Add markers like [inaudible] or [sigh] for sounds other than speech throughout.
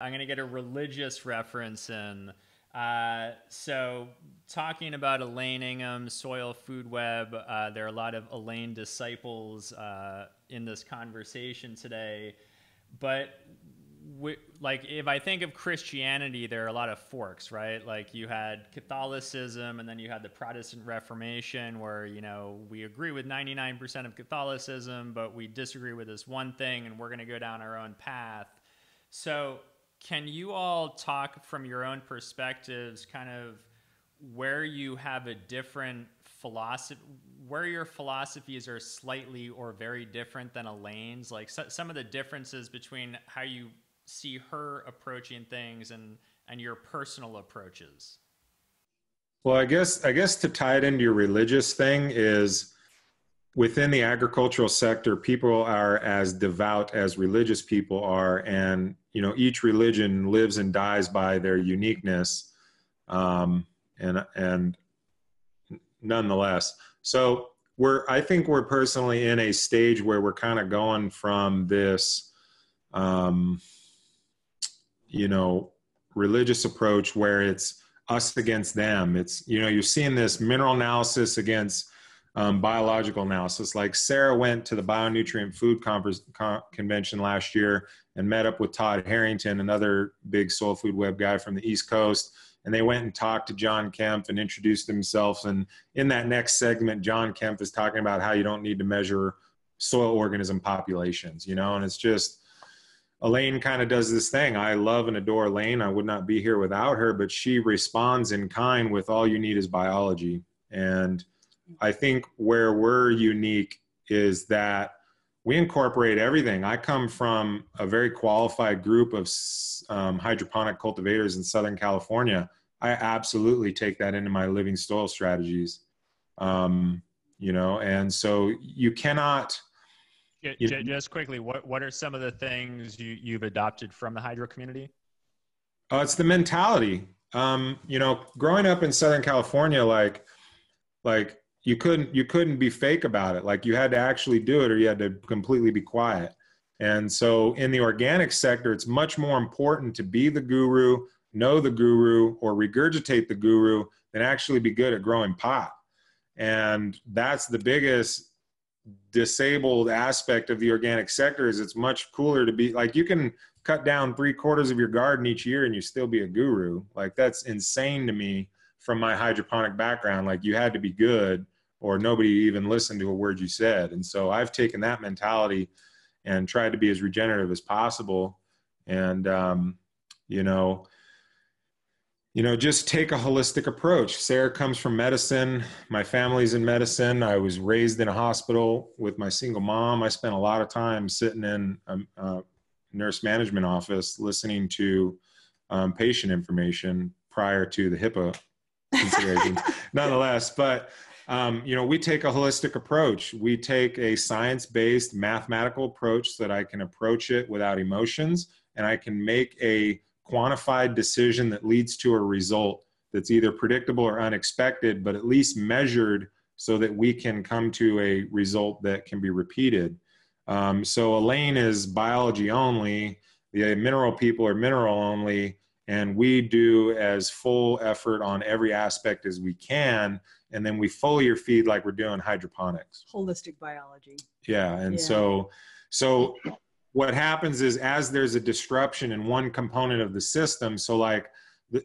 I'm going to get a religious reference in. Uh, so, talking about Elaine Ingham, Soil Food Web, uh, there are a lot of Elaine disciples uh, in this conversation today. But, like, if I think of Christianity, there are a lot of forks, right? Like, you had Catholicism, and then you had the Protestant Reformation, where, you know, we agree with 99% of Catholicism, but we disagree with this one thing, and we're going to go down our own path. So, can you all talk from your own perspectives, kind of where you have a different philosophy, where your philosophies are slightly or very different than Elaine's? Like so, some of the differences between how you see her approaching things and and your personal approaches. Well, I guess I guess to tie it into your religious thing is within the agricultural sector, people are as devout as religious people are, and you know each religion lives and dies by their uniqueness, um, and and nonetheless, so we're I think we're personally in a stage where we're kind of going from this, um, you know, religious approach where it's us against them. It's you know you're seeing this mineral analysis against um, biological analysis. Like Sarah went to the Bionutrient Food Conference, Con- Convention last year and met up with Todd Harrington, another big soil food web guy from the East Coast. And they went and talked to John Kempf and introduced themselves. And in that next segment, John Kempf is talking about how you don't need to measure soil organism populations, you know, and it's just, Elaine kind of does this thing. I love and adore Elaine. I would not be here without her, but she responds in kind with all you need is biology. And I think where we're unique is that we incorporate everything. I come from a very qualified group of um, hydroponic cultivators in Southern California. I absolutely take that into my living soil strategies. Um, you know, and so you cannot. You, just quickly, what what are some of the things you you've adopted from the hydro community? Uh, it's the mentality. Um, you know, growing up in Southern California, like like you couldn't you couldn't be fake about it. Like you had to actually do it or you had to completely be quiet. And so in the organic sector it's much more important to be the guru know the guru or regurgitate the guru than actually be good at growing pot. And that's the biggest disabled aspect of the organic sector is it's much cooler to be like you can cut down three quarters of your garden each year and you still be a guru. Like that's insane to me from my hydroponic background. Like you had to be good or nobody even listened to a word you said. And so I've taken that mentality and tried to be as regenerative as possible. And, um, you know, you know, just take a holistic approach. Sarah comes from medicine. My family's in medicine. I was raised in a hospital with my single mom. I spent a lot of time sitting in a, a nurse management office listening to um, patient information prior to the HIPAA [laughs] considerations. Nonetheless, but um, you know, we take a holistic approach. We take a science based mathematical approach so that I can approach it without emotions and I can make a quantified decision that leads to a result that's either predictable or unexpected, but at least measured so that we can come to a result that can be repeated. Um, so Elaine is biology only, the mineral people are mineral only, and we do as full effort on every aspect as we can and then we foliar feed like we're doing hydroponics. Holistic biology. Yeah and yeah. so so what happens is as there's a disruption in one component of the system so like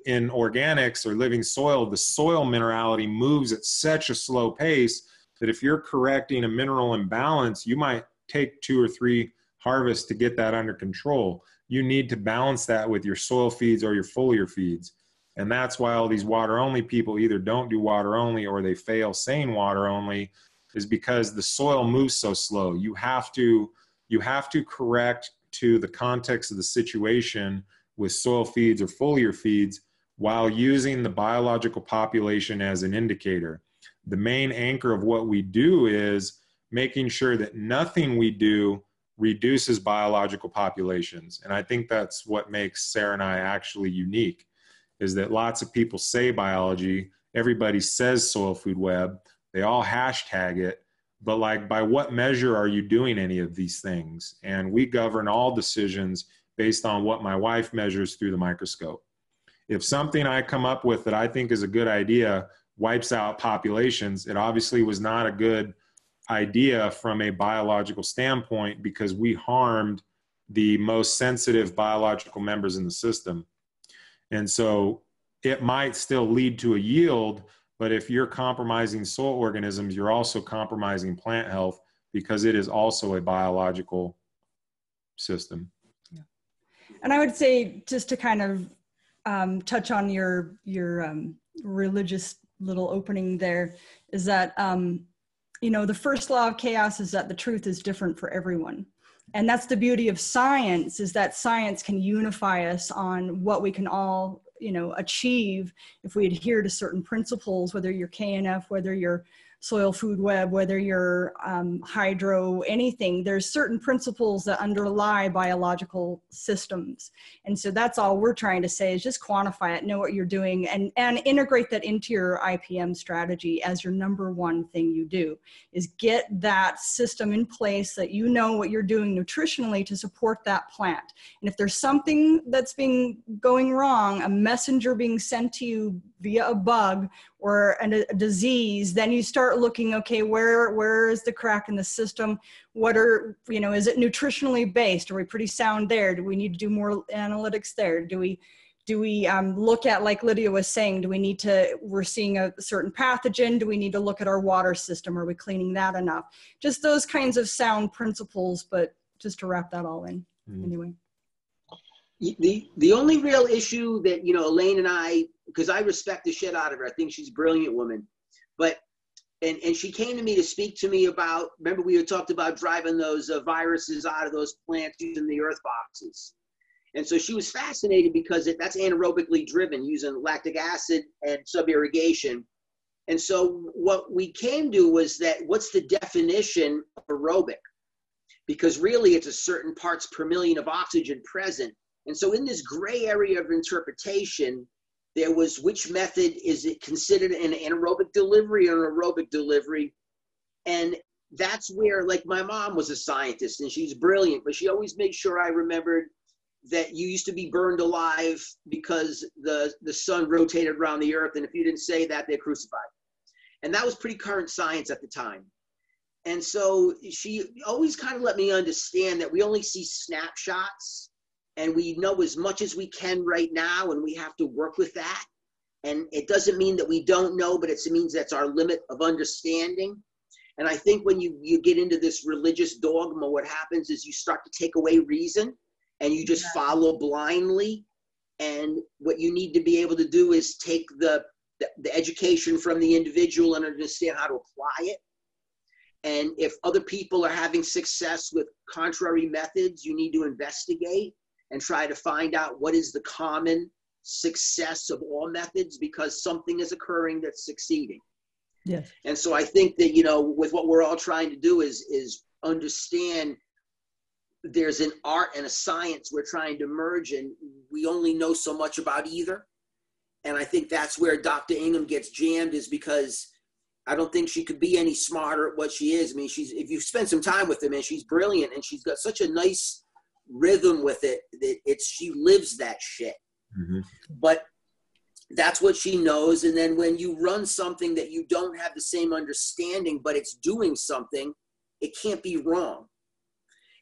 in organics or living soil the soil minerality moves at such a slow pace that if you're correcting a mineral imbalance you might take two or three harvests to get that under control. You need to balance that with your soil feeds or your foliar feeds and that's why all these water only people either don't do water only or they fail saying water only is because the soil moves so slow. You have to you have to correct to the context of the situation with soil feeds or foliar feeds while using the biological population as an indicator. The main anchor of what we do is making sure that nothing we do reduces biological populations. And I think that's what makes Sarah and I actually unique is that lots of people say biology, everybody says soil food web, they all hashtag it, but like by what measure are you doing any of these things? And we govern all decisions based on what my wife measures through the microscope. If something I come up with that I think is a good idea wipes out populations, it obviously was not a good idea from a biological standpoint because we harmed the most sensitive biological members in the system. And so it might still lead to a yield, but if you're compromising soil organisms, you're also compromising plant health because it is also a biological system. Yeah. And I would say just to kind of um, touch on your your um, religious little opening there is that um, you know the first law of chaos is that the truth is different for everyone and that's the beauty of science is that science can unify us on what we can all you know achieve if we adhere to certain principles whether you're knf whether you're soil food web, whether you're um, hydro, anything, there's certain principles that underlie biological systems. And so that's all we're trying to say is just quantify it, know what you're doing, and, and integrate that into your IPM strategy as your number one thing you do is get that system in place that you know what you're doing nutritionally to support that plant. And if there's something that's being going wrong, a messenger being sent to you via a bug or a, a disease, then you start looking, okay, where where is the crack in the system? What are you know, is it nutritionally based? Are we pretty sound there? Do we need to do more analytics there? Do we do we um, look at like lydia was saying do we need to we're seeing a certain pathogen do we need to look at our water system are we cleaning that enough just those kinds of sound principles but just to wrap that all in mm. anyway the the only real issue that you know elaine and i because I respect the shit out of her. I think she's a brilliant woman. But and and she came to me to speak to me about. Remember, we had talked about driving those uh, viruses out of those plants using the earth boxes. And so she was fascinated because it, that's anaerobically driven using lactic acid and sub irrigation. And so what we came to was that what's the definition of aerobic? Because really it's a certain parts per million of oxygen present. And so in this gray area of interpretation, there was which method is it considered an anaerobic delivery or an aerobic delivery? And that's where, like, my mom was a scientist and she's brilliant, but she always made sure I remembered that you used to be burned alive because the, the sun rotated around the earth. And if you didn't say that, they're crucified. And that was pretty current science at the time. And so she always kind of let me understand that we only see snapshots and we know as much as we can right now and we have to work with that. And it doesn't mean that we don't know but it means that's our limit of understanding. And i think when you you get into this religious dogma what happens is you start to take away reason and you just follow blindly. And what you need to be able to do is take the the, the education from the individual and understand how to apply it. And if other people are having success with contrary methods you need to investigate and try to find out what is the common success of all methods because something is occurring that's succeeding. Yes. And so I think that, you know, with what we're all trying to do is is understand there's an art and a science we're trying to merge and we only know so much about either. And I think that's where Dr. Ingham gets jammed is because I don't think she could be any smarter at what she is. I mean, she's if you spend some time with her, man, she's brilliant and she's got such a nice rhythm with it. it it's she lives that shit. Mm-hmm. But that's what she knows. And then when you run something that you don't have the same understanding, but it's doing something, it can't be wrong.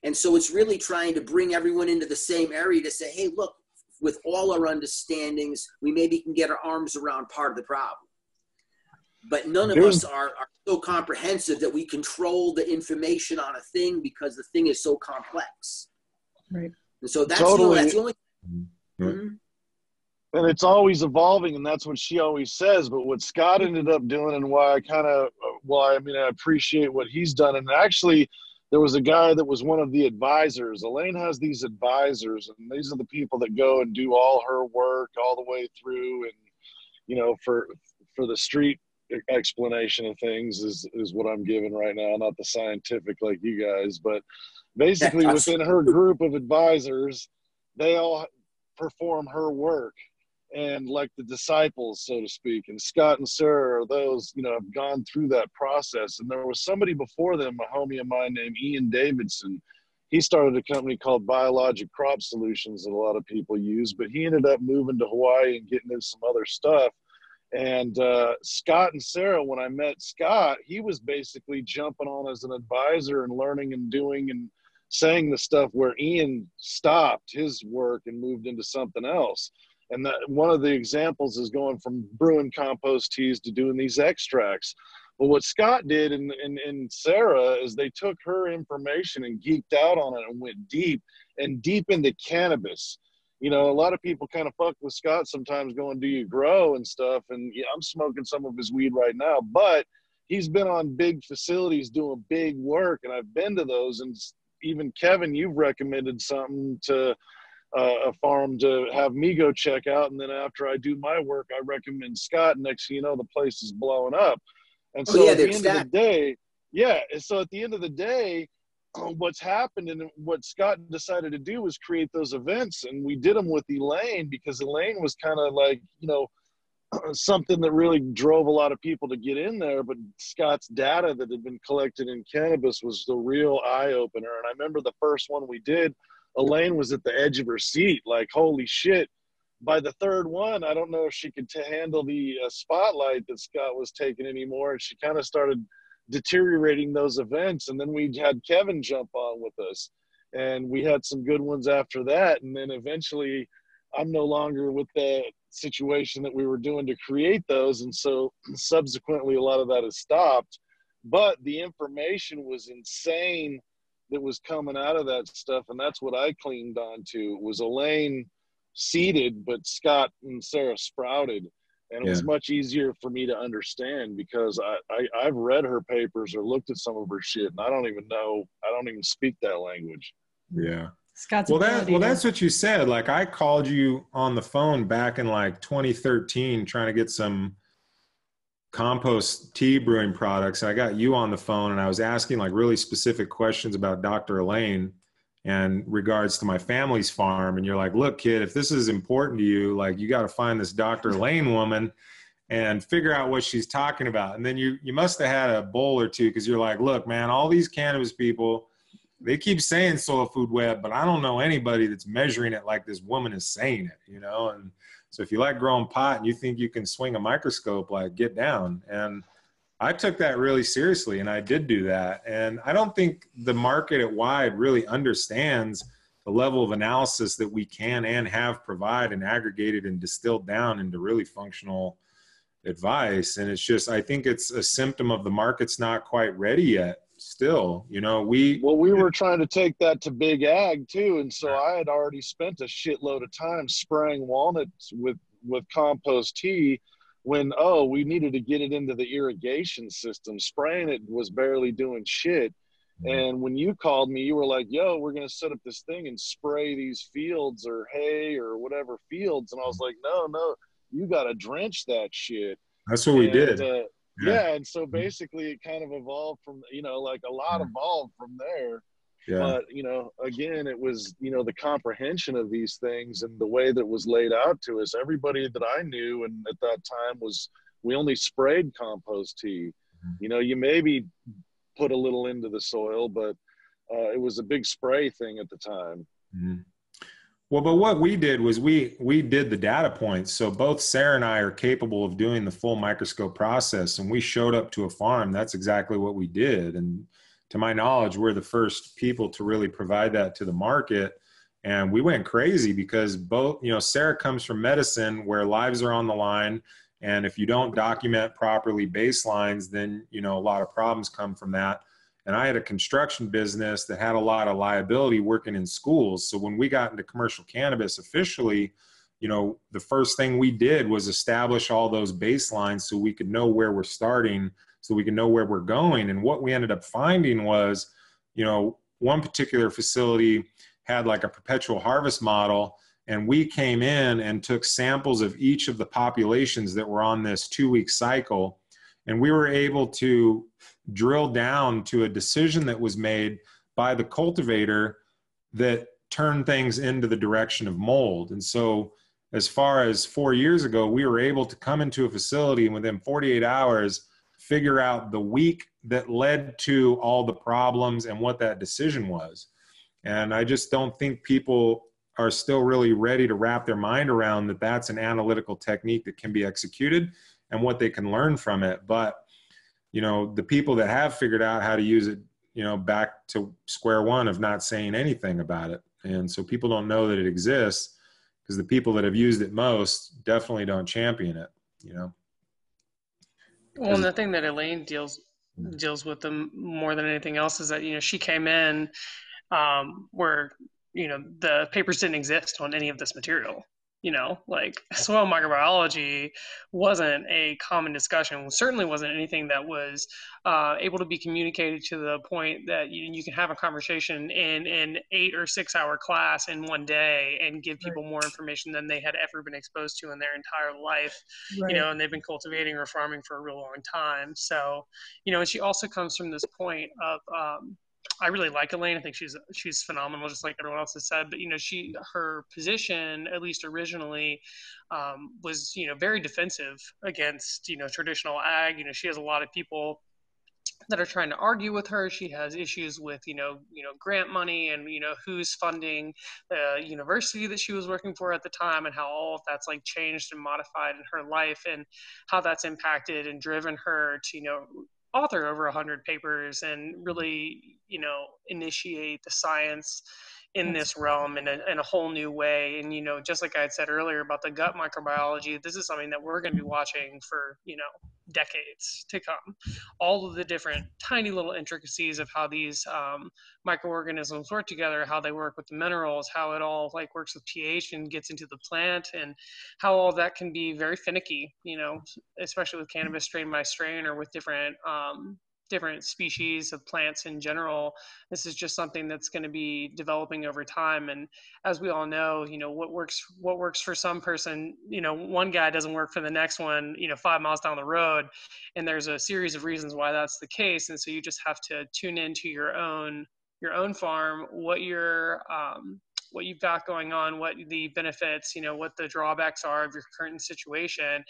And so it's really trying to bring everyone into the same area to say, hey, look, with all our understandings, we maybe can get our arms around part of the problem. But none of us are, are so comprehensive that we control the information on a thing because the thing is so complex. Right. So that's, totally. the, that's the only. Mm-hmm. And it's always evolving, and that's what she always says. But what Scott ended up doing, and why I kind of, well, I mean, I appreciate what he's done. And actually, there was a guy that was one of the advisors. Elaine has these advisors, and these are the people that go and do all her work all the way through, and you know, for for the street explanation of things is is what I'm giving right now, not the scientific like you guys, but basically within her group of advisors, they all perform her work and like the disciples, so to speak. And Scott and Sarah are those, you know, have gone through that process. And there was somebody before them, a homie of mine named Ian Davidson. he started a company called Biologic Crop Solutions that a lot of people use, but he ended up moving to Hawaii and getting into some other stuff. And uh, Scott and Sarah, when I met Scott, he was basically jumping on as an advisor and learning and doing and saying the stuff where Ian stopped his work and moved into something else. And that one of the examples is going from brewing compost teas to doing these extracts. But what Scott did and, and, and Sarah is they took her information and geeked out on it and went deep and deep into cannabis. You know, a lot of people kind of fuck with Scott sometimes going, Do you grow and stuff? And yeah, I'm smoking some of his weed right now, but he's been on big facilities doing big work, and I've been to those. And even Kevin, you've recommended something to uh, a farm to have me go check out, and then after I do my work, I recommend Scott. Next thing you know, the place is blowing up. And so oh, yeah, at the end of the day, yeah. And so at the end of the day, what's happened and what Scott decided to do was create those events, and we did them with Elaine because Elaine was kind of like you know [clears throat] something that really drove a lot of people to get in there. But Scott's data that had been collected in cannabis was the real eye opener. And I remember the first one we did, Elaine was at the edge of her seat, like holy shit by the third one, I don't know if she could t- handle the uh, spotlight that Scott was taking anymore. And she kind of started deteriorating those events. And then we had Kevin jump on with us. And we had some good ones after that. And then eventually, I'm no longer with the situation that we were doing to create those. And so subsequently, a lot of that has stopped. But the information was insane that was coming out of that stuff. And that's what I cleaned on to was Elaine – seeded, but Scott and Sarah sprouted. And it yeah. was much easier for me to understand because I, I, I've read her papers or looked at some of her shit and I don't even know, I don't even speak that language. Yeah. Scott's well, that, well, that's what you said. Like I called you on the phone back in like 2013, trying to get some compost tea brewing products. I got you on the phone and I was asking like really specific questions about Dr. Elaine and regards to my family's farm and you're like look kid if this is important to you like you got to find this dr [laughs] lane woman and figure out what she's talking about. And then you you must have had a bowl or two because you're like look man all these cannabis people they keep saying soil food web but i don't know anybody that's measuring it like this woman is saying it you know? And so if you like growing pot and you think you can swing a microscope like get down. And I took that really seriously and I did do that. And I don't think the market at wide really understands the level of analysis that we can and have provide and aggregated and distilled down into really functional advice. And it's just, I think it's a symptom of the market's not quite ready yet. Still, you know, we well, we were [laughs] trying to take that to big ag too, and so I had already spent a shitload of time spraying walnuts with with compost tea when oh we needed to get it into the irrigation system spraying it was barely doing shit mm-hmm. and when you called me you were like yo we're going to set up this thing and spray these fields or hay or whatever fields and i was like no no you got to drench that shit that's what and, we did uh, yeah. yeah. and so mm-hmm. basically it kind of evolved from you know like a lot evolved from there yeah. But you know, again, it was you know the comprehension of these things and the way that was laid out to us. Everybody that I knew and at that time was we only sprayed compost tea. Mm-hmm. You know, you maybe put a little into the soil, but uh, it was a big spray thing at the time. Mm-hmm. Well, but what we did was we we did the data points. So both Sarah and I are capable of doing the full microscope process, and we showed up to a farm. That's exactly what we did, and to my knowledge, we're the first people to really provide that to the market. And we went crazy because both, you know, Sarah comes from medicine where lives are on the line. And if you don't document properly baselines, then, you know, a lot of problems come from that. And I had a construction business that had a lot of liability working in schools. So when we got into commercial cannabis officially, you know, the first thing we did was establish all those baselines so we could know where we're starting so we can know where we're going. And what we ended up finding was, you know, one particular facility had like a perpetual harvest model. And we came in and took samples of each of the populations that were on this two week cycle. And we were able to drill down to a decision that was made by the cultivator that turned things into the direction of mold. And so, as far as four years ago, we were able to come into a facility and within 48 hours figure out the week that led to all the problems and what that decision was. And I just don't think people are still really ready to wrap their mind around that that's an analytical technique that can be executed and what they can learn from it. But, you know, the people that have figured out how to use it, you know, back to square one of not saying anything about it. And so people don't know that it exists because the people that have used it most definitely don't champion it, you know. Well, and the thing that Elaine deals deals with them more than anything else is that you know she came in um, where you know the papers didn't exist on any of this material you know like [laughs] soil microbiology wasn't a common discussion certainly wasn't anything that was uh, able to be communicated to the point that you, you can have a conversation in an eight or six hour class in one day and give people more information than they had ever been exposed to in their entire life right. you know and they've been cultivating or farming for a real long time so you know and she also comes from this point of um, I really like Elaine. I think she's she's phenomenal, just like everyone else has said. But you know, she her position, at least originally, um, was you know very defensive against you know traditional ag. You know, she has a lot of people that are trying to argue with her. She has issues with you know you know grant money and you know who's funding the university that she was working for at the time and how all of that's like changed and modified in her life and how that's impacted and driven her to you know author over 100 papers and mm-hmm. really you know initiate the science in this realm in a, in a whole new way and you know just like i had said earlier about the gut microbiology this is something that we're going to be watching for you know decades to come. All of the different tiny little intricacies of how these um, microorganisms work together how they work with the minerals how it all like works with ph and gets into the plant and how all that can be very finicky you know especially with cannabis strain by strain or with different um, different species of plants in general. This is just something that's going to be developing over time. And as we all know, you know what works what works for some person, you know, one guy doesn't work for the next one, you know, five miles down the road. And there's a series of reasons why that's the case. And so you just have to tune into your own your own farm, what your um, what you've got going on, what the benefits, you know, what the drawbacks are of your current situation,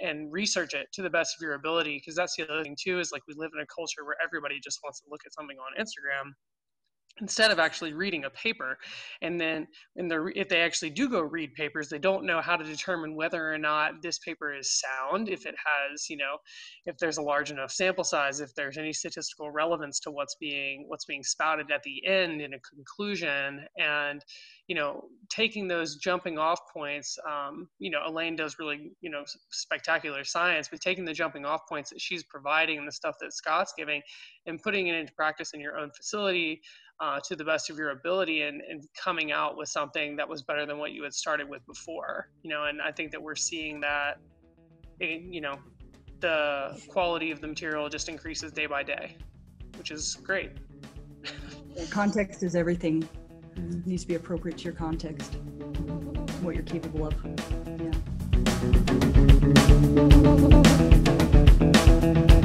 and research it to the best of your ability. Because that's the other thing too is like we live in a culture where everybody just wants to look at something on Instagram instead of actually reading a paper. And then in the, if they actually do go read papers they don't know how to determine whether or not this paper is sound if it has you know if there's a large enough sample size if there's any statistical relevance to what's being what's being spouted at the end in a conclusion. And you know taking those jumping off points um, you know elaine does really you know spectacular science but taking the jumping off points that she's providing and the stuff that scott's giving and putting it into practice in your own facility uh, to the best of your ability and, and coming out with something that was better than what you had started with before you know and i think that we're seeing that you know the quality of the material just increases day by day which is great. Context is everything it needs to be appropriate to your context, what you're capable of. Yeah.